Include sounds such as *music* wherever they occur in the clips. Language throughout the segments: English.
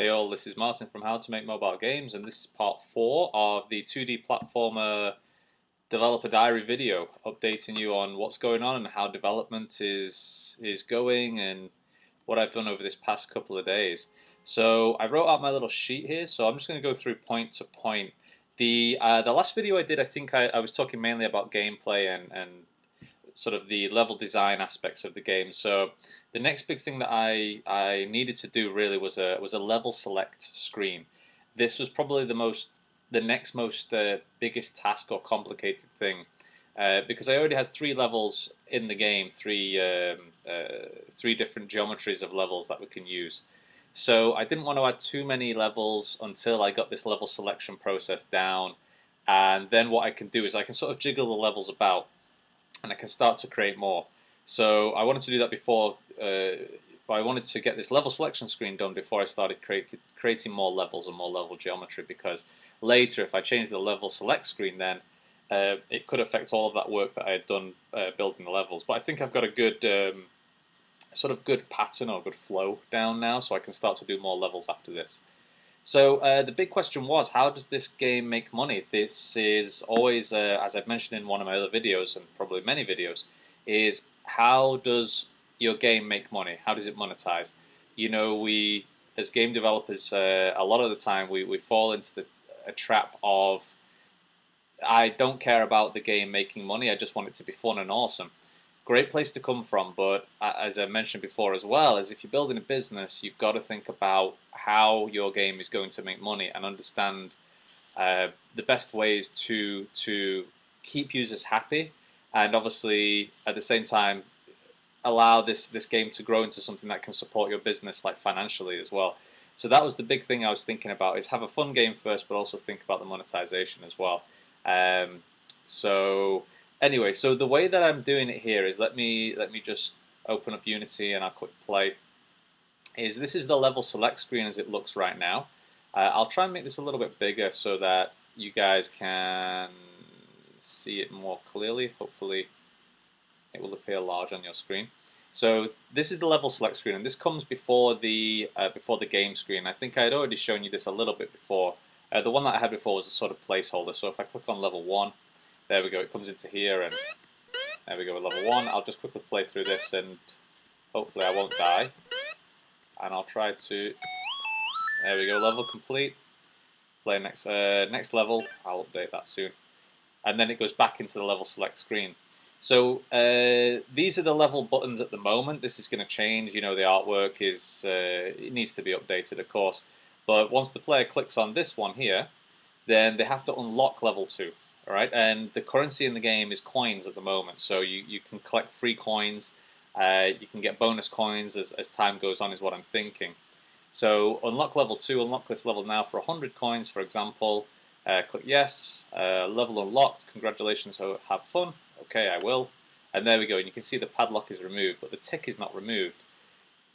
Hey all, this is Martin from How to Make Mobile Games, and this is part 4 of the 2D platformer developer diary video, updating you on what's going on and how development is is going and what I've done over this past couple of days. So I wrote out my little sheet here, so I'm just going to go through point to point. The uh, the last video I did, I think I, I was talking mainly about gameplay and, and sort of the level design aspects of the game. So the next big thing that I I needed to do really was a was a level select screen. This was probably the most the next most uh, biggest task or complicated thing uh, because I already had three levels in the game, three um, uh, three different geometries of levels that we can use. So I didn't want to add too many levels until I got this level selection process down. And then what I can do is I can sort of jiggle the levels about and I can start to create more. So I wanted to do that before, uh, but I wanted to get this level selection screen done before I started creating more levels and more level geometry because later if I change the level select screen then uh, it could affect all of that work that I had done uh, building the levels. But I think I've got a good um, sort of good pattern or good flow down now so I can start to do more levels after this. So uh, the big question was, how does this game make money? This is always, uh, as I've mentioned in one of my other videos, and probably many videos, is how does your game make money? How does it monetize? You know, we, as game developers, uh, a lot of the time we, we fall into the a trap of, I don't care about the game making money, I just want it to be fun and awesome great place to come from. But as I mentioned before as well, is if you're building a business, you've got to think about how your game is going to make money and understand uh, the best ways to to keep users happy, and obviously at the same time allow this this game to grow into something that can support your business like financially as well. So that was the big thing I was thinking about: is have a fun game first, but also think about the monetization as well. Um, so Anyway, so the way that I'm doing it here is let me let me just open up Unity and I'll click play. Is this is the level select screen as it looks right now. Uh, I'll try and make this a little bit bigger so that you guys can see it more clearly. Hopefully it will appear large on your screen. So this is the level select screen, and this comes before the uh, before the game screen. I think I had already shown you this a little bit before. Uh, the one that I had before was a sort of placeholder. So if I click on level one, there we go, it comes into here and there we go level 1. I'll just quickly play through this and hopefully I won't die. And I'll try to... There we go, level complete. Play next, uh, next level, I'll update that soon. And then it goes back into the level select screen. So uh, these are the level buttons at the moment. This is going to change. You know, the artwork is uh, it needs to be updated, of course. But once the player clicks on this one here, then they have to unlock level two. All right, and the currency in the game is coins at the moment. So you, you can collect free coins. Uh, you can get bonus coins as, as time goes on, is what I'm thinking. So unlock level 2, unlock this level now for 100 coins, for example. Uh, click yes, uh, level unlocked, congratulations, have fun. Okay, I will. And there we go, and you can see the padlock is removed, but the tick is not removed.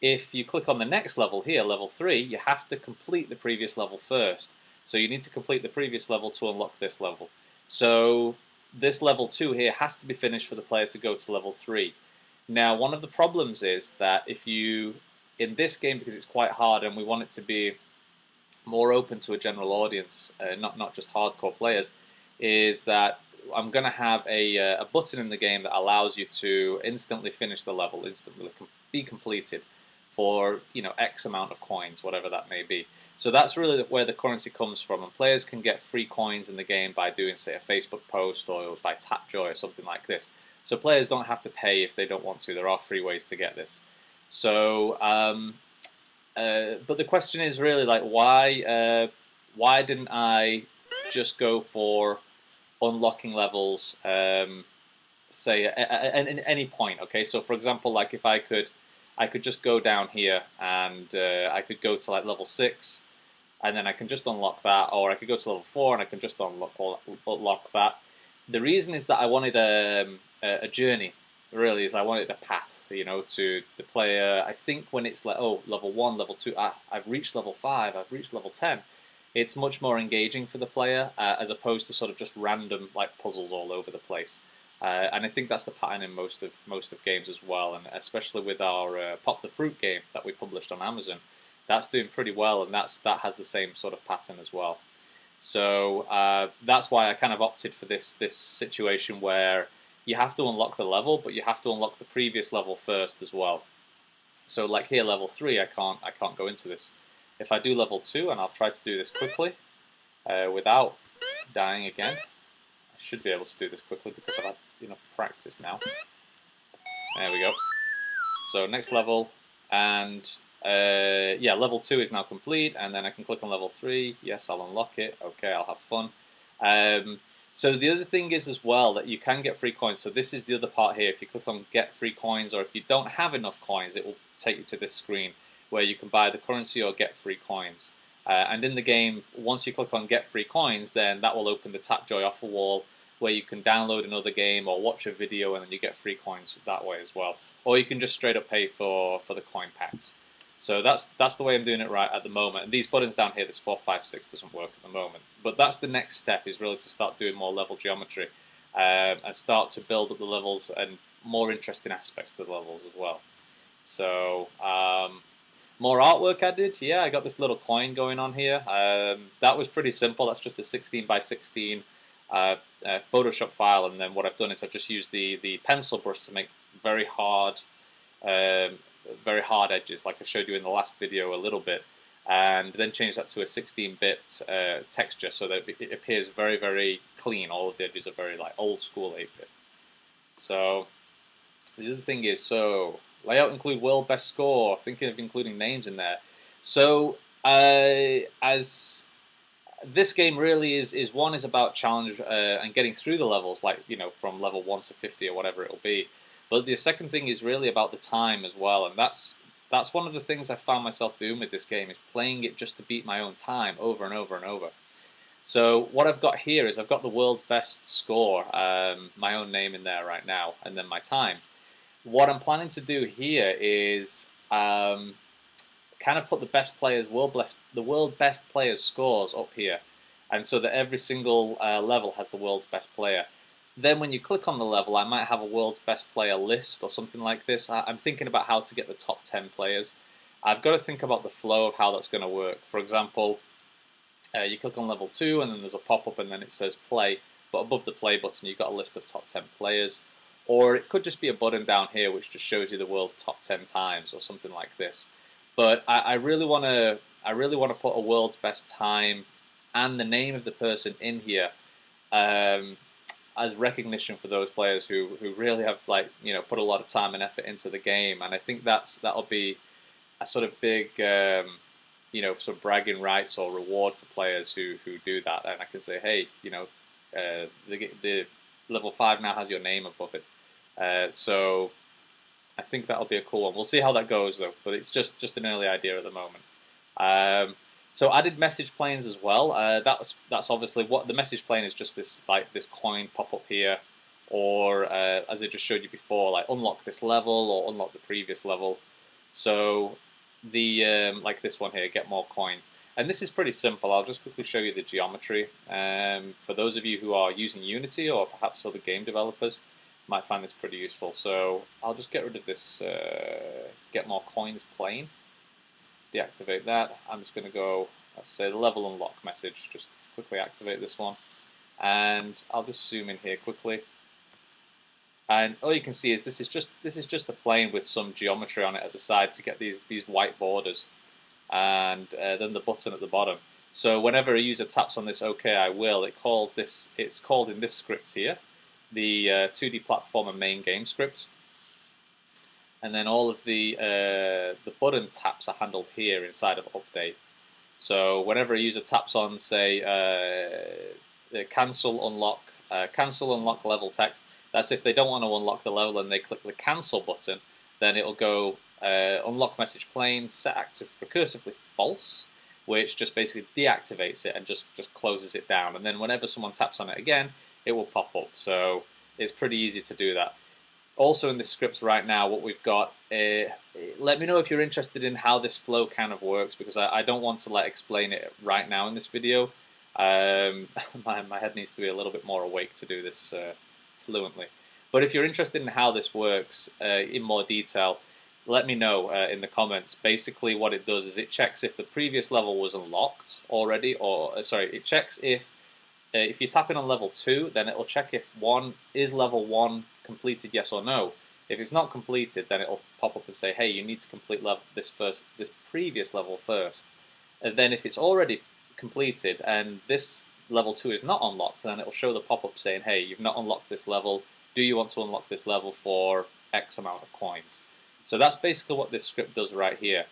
If you click on the next level here, level 3, you have to complete the previous level first. So you need to complete the previous level to unlock this level. So this level 2 here has to be finished for the player to go to level 3. Now, one of the problems is that if you, in this game, because it's quite hard and we want it to be more open to a general audience, uh, not, not just hardcore players, is that I'm going to have a, uh, a button in the game that allows you to instantly finish the level, instantly be completed for, you know, X amount of coins, whatever that may be. So that's really where the currency comes from, and players can get free coins in the game by doing, say, a Facebook post or by Tapjoy or something like this. So players don't have to pay if they don't want to. There are free ways to get this. So, um, uh, but the question is really like, why, uh, why didn't I just go for unlocking levels, um, say, at, at, at any point? Okay, so for example, like if I could, I could just go down here and uh, I could go to like level six and then I can just unlock that, or I could go to level 4 and I can just unlock, unlock that. The reason is that I wanted um, a, a journey, really, is I wanted a path, you know, to the player. I think when it's like, oh, level 1, level 2, I, I've reached level 5, I've reached level 10, it's much more engaging for the player uh, as opposed to sort of just random like puzzles all over the place. Uh, and I think that's the pattern in most of most of games as well, and especially with our uh, Pop the Fruit game that we published on Amazon that's doing pretty well, and that's that has the same sort of pattern as well. So uh, that's why I kind of opted for this this situation where you have to unlock the level, but you have to unlock the previous level first as well. So like here, level three, I can't I can't go into this. If I do level two, and I'll try to do this quickly uh, without dying again, I should be able to do this quickly because I've had enough practice now. There we go. So next level, and uh, yeah, level 2 is now complete, and then I can click on level 3. Yes, I'll unlock it. Okay, I'll have fun. Um, so the other thing is as well that you can get free coins. So this is the other part here. If you click on get free coins, or if you don't have enough coins, it will take you to this screen where you can buy the currency or get free coins. Uh, and in the game, once you click on get free coins, then that will open the Tapjoy offer wall where you can download another game or watch a video and then you get free coins that way as well. Or you can just straight up pay for, for the coin packs. So that's that's the way I'm doing it right at the moment. And these buttons down here, this 4, 5, 6 doesn't work at the moment. But that's the next step, is really to start doing more level geometry um, and start to build up the levels and more interesting aspects to the levels as well. So um, more artwork did. Yeah, I got this little coin going on here. Um, that was pretty simple. That's just a 16 by 16 uh, uh, Photoshop file. And then what I've done is I've just used the, the pencil brush to make very hard um, very hard edges, like I showed you in the last video a little bit, and then change that to a 16-bit uh, texture so that it appears very, very clean. All of the edges are very like old school 8-bit. So the other thing is, so layout include world best score. Thinking of including names in there. So uh, as this game really is is one is about challenge uh, and getting through the levels, like you know from level one to 50 or whatever it'll be. But the second thing is really about the time as well, and that's that's one of the things I found myself doing with this game is playing it just to beat my own time over and over and over. So what I've got here is I've got the world's best score, um, my own name in there right now, and then my time. What I'm planning to do here is um, kind of put the best players, world best, the world best players scores up here, and so that every single uh, level has the world's best player. Then when you click on the level, I might have a world's best player list or something like this. I'm thinking about how to get the top 10 players. I've got to think about the flow of how that's going to work. For example, uh, you click on level 2 and then there's a pop-up and then it says play, but above the play button you've got a list of top 10 players. Or it could just be a button down here which just shows you the world's top 10 times or something like this. But I, I really want to I really want to put a world's best time and the name of the person in here um, as recognition for those players who, who really have like you know put a lot of time and effort into the game, and I think that's that'll be a sort of big um, you know sort of bragging rights or reward for players who, who do that, and I can say, hey, you know, uh, the the level five now has your name above it, uh, so I think that'll be a cool one. We'll see how that goes though, but it's just just an early idea at the moment. Um, so added message planes as well. Uh, that's that's obviously what the message plane is. Just this like this coin pop up here, or uh, as I just showed you before, like unlock this level or unlock the previous level. So the um, like this one here, get more coins. And this is pretty simple. I'll just quickly show you the geometry. Um, for those of you who are using Unity or perhaps other game developers, might find this pretty useful. So I'll just get rid of this uh, get more coins plane deactivate that. I'm just going to go, let's say, the level unlock message, just quickly activate this one. And I'll just zoom in here quickly. And all you can see is this is just this is just a plane with some geometry on it at the side to get these these white borders, and uh, then the button at the bottom. So whenever a user taps on this OK I will, it calls this. It's called in this script here, the uh, 2D platformer main game script and then all of the uh, the button taps are handled here inside of update. So whenever a user taps on, say, uh, cancel unlock, uh, cancel unlock level text, that's if they don't want to unlock the level and they click the cancel button, then it'll go uh, unlock message plane, set active recursively false, which just basically deactivates it and just, just closes it down. And then whenever someone taps on it again, it will pop up. So it's pretty easy to do that also in the scripts right now, what we've got, uh, let me know if you're interested in how this flow kind of works, because I, I don't want to like explain it right now in this video. Um, *laughs* my, my head needs to be a little bit more awake to do this uh, fluently. But if you're interested in how this works uh, in more detail, let me know uh, in the comments. Basically, what it does is it checks if the previous level was unlocked already, or uh, sorry, it checks if uh, if you tap in on level two, then it'll check if one is level one completed, yes or no. If it's not completed, then it'll pop up and say, "Hey, you need to complete level this first, this previous level first. And then if it's already completed and this level two is not unlocked, then it'll show the pop-up saying, "Hey, you've not unlocked this level. Do you want to unlock this level for X amount of coins?" So that's basically what this script does right here.